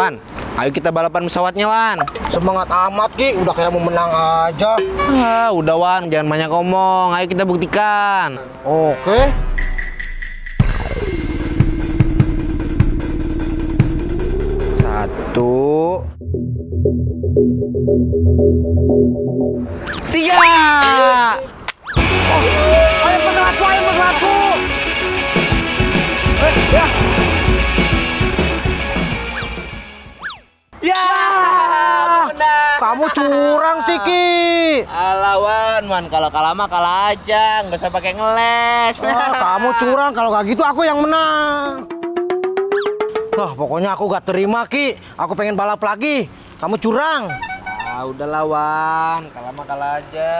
Wan, ayo kita balapan pesawatnya, Wan. Semangat amat Ki, udah kayak mau menang aja. Ah, udah Wan, jangan banyak ngomong. Ayo kita buktikan. Oke. Satu, Tiga. Curang sih Ki. Alah Wan, Wan kalau kalah mah kalah aja, nggak usah pakai ngeles. Wah, kamu curang. Kalau nggak gitu aku yang menang. Wah, pokoknya aku gak terima Ki. Aku pengen balap lagi. Kamu curang. Ah, udah lawan, kalah mah kalah aja.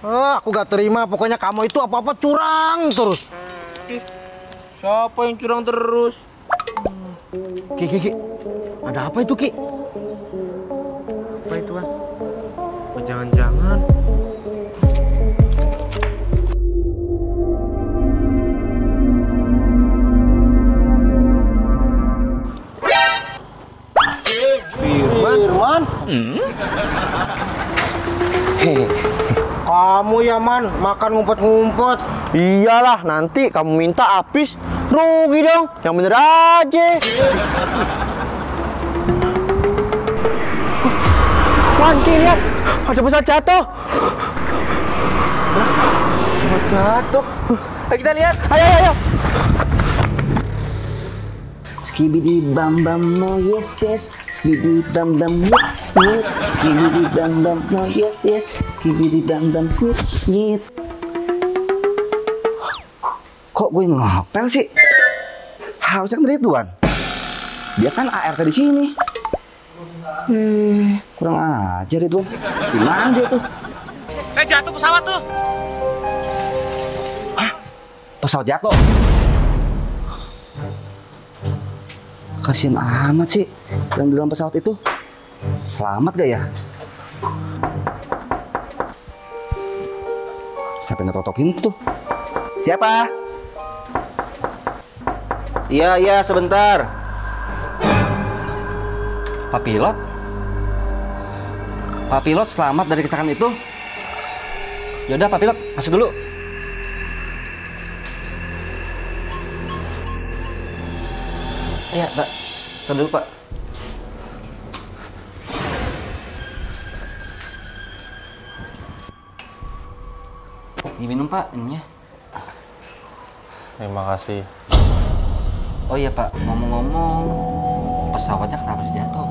Ah, aku gak terima. Pokoknya kamu itu apa-apa curang terus. Siapa yang curang terus? Ki, Ki, Ki. Ada apa itu Ki? Apa itu, Wan? Jangan-jangan Firman. Kamu ya man, makan ngumpet-ngumpet. Iyalah, nanti kamu minta habis. Rugi dong. Yang bener aja. Wan, lihat. Ada pesawat jatuh. Pesawat jatuh. Ayo kita lihat. Ayo, ayo, ayo. Skibidi bam bam no yes yes Skibidi bam bam nyet nyet Skibidi bam bam no yes yes Skibidi bam bam nyet nyet Kok gue ngapel sih? Harusnya kan Ridwan Dia kan ART di sini Hmm, kurang ajar Ridwan Gimana dia tuh? Eh jatuh pesawat tuh. Pesawat jatuh Kasian amat sih yang di dalam pesawat itu. Selamat gak ya? Siapa yang ngetok pintu tuh? Siapa? Iya, iya, sebentar. Pak Pilot? Pak Pilot selamat dari kecelakaan itu? Yaudah, Pak Pilot, masuk dulu. Iya, Pak. Saya dulu, Pak. Diminum, Pak, minumnya. Terima kasih. Oh iya, Pak. Ngomong-ngomong, pesawatnya kenapa bisa jatuh?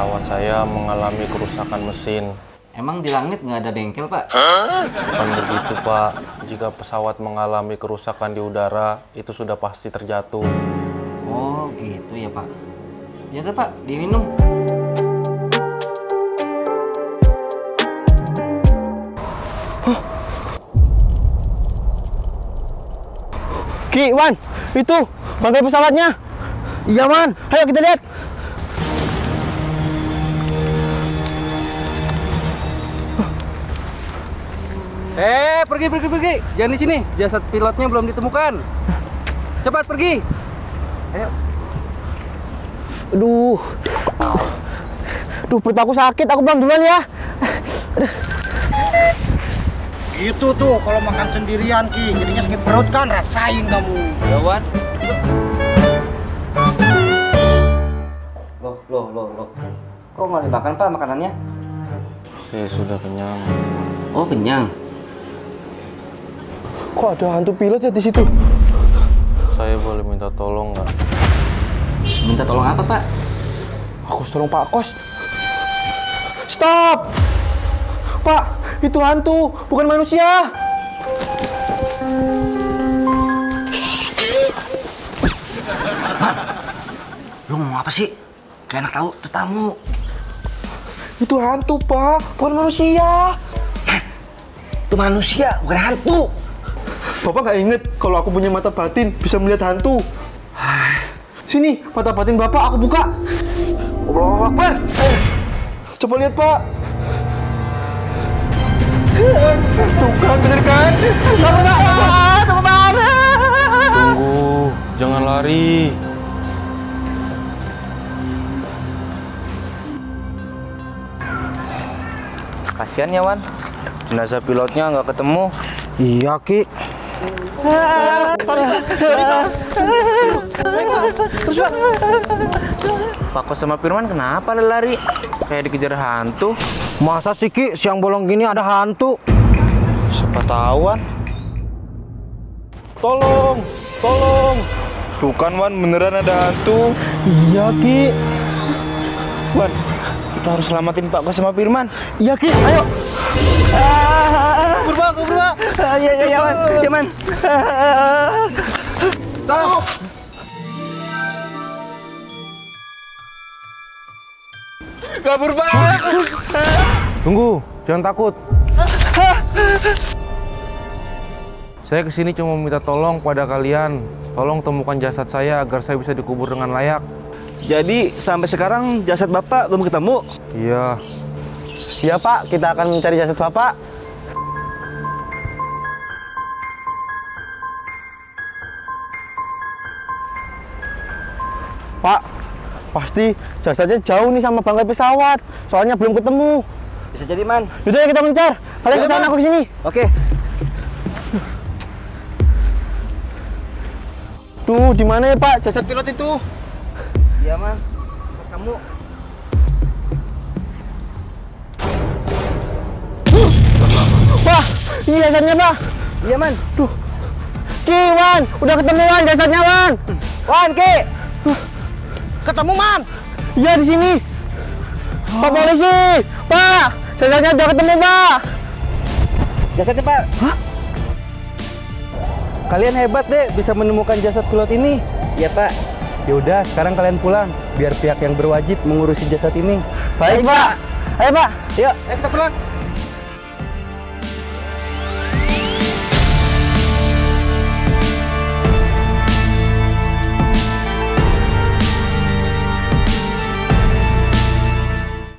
Pesawat saya mengalami kerusakan mesin. Emang di langit nggak ada bengkel, Pak? Bukan begitu, Pak. Jika pesawat mengalami kerusakan di udara, itu sudah pasti terjatuh. Oh, gitu ya, Pak. Ya udah, Pak. Diminum. Ki, Wan, itu bangkai pesawatnya. Iya, Man. Ayo kita lihat. Eh, pergi, pergi, pergi. Jangan di sini. Jasad pilotnya belum ditemukan. Cepat pergi. Aduh. Duh, perut aku sakit. Aku pulang duluan ya. Itu tuh kalau makan sendirian Ki, jadinya sakit perut kan rasain kamu. Ya, Wan. Loh, loh, loh, loh. Kok nggak dimakan, Pak, makanannya? Saya sudah kenyang. Oh, kenyang. Kok ada hantu pilot ya di situ? Saya boleh minta tolong nggak? Minta tolong apa, Pak? Aku harus tolong Pak Kos. Stop! Pak, itu hantu, bukan manusia. Lu ngomong apa sih? Kayak enak tahu, itu tamu. Itu hantu, Pak, bukan manusia. Itu manusia, bukan hantu. Bapak nggak inget kalau aku punya mata batin bisa melihat hantu. Sini, mata batin Bapak aku buka. Allah Akbar. Eh, coba lihat, Pak. Tuh kan, bener kan? Tunggu, Pak. Tunggu, Pak. Tunggu, jangan lari. Kasian ya, Wan. Jenazah pilotnya nggak ketemu. Iya, Ki. Pak Kos sama Firman kenapa lari? Kayak dikejar hantu. Masa sih, Ki, siang bolong gini ada hantu? Siapa tahu, Wan. Tolong, tolong. Tuh kan, Wan, beneran ada hantu. Iya, Ki. Wan, kita harus selamatin Pak Kos sama Firman. Iya, Ki. Ayo. Berbang. Iya, iya, iya, Man. Iya, Man. Kabur, Pak. Tunggu, jangan takut. Saya ke sini cuma minta tolong pada kalian. Tolong temukan jasad saya agar saya bisa dikubur dengan layak. Jadi sampai sekarang jasad bapak belum ketemu. Iya, Iya pak, kita akan mencari jasad bapak. Pak, pasti jasadnya jauh nih sama bangkai pesawat. Soalnya belum ketemu. Bisa jadi, Man. Yaudah kita mencar. Kalian ke sana, aku ke sini. Oke. Tuh, di mana ya Pak jasad pilot itu? Iya, Man. Kamu ini jasadnya Pak. Iya, Man. Tuh. Ki, Wan, udah ketemu Wan jasadnya Wan. Wan, Ki. Ketemu, Man. Iya di sini. Pak polisi, Pak, jasadnya udah ketemu Pak. Jasadnya, Pak. Hah? Kalian hebat deh bisa menemukan jasad pilot ini. Iya, Pak. Ya udah, sekarang kalian pulang biar pihak yang berwajib mengurusi jasad ini. Baik Pak. Ayo Pak. Yuk, ayo kita pulang.